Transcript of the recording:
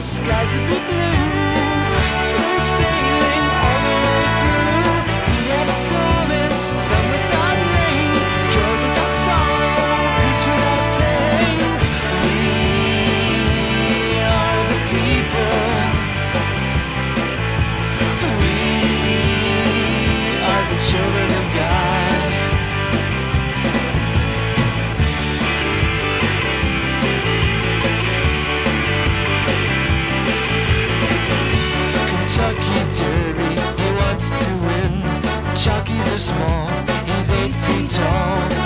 skies of the blue. small. He's eight feet tall.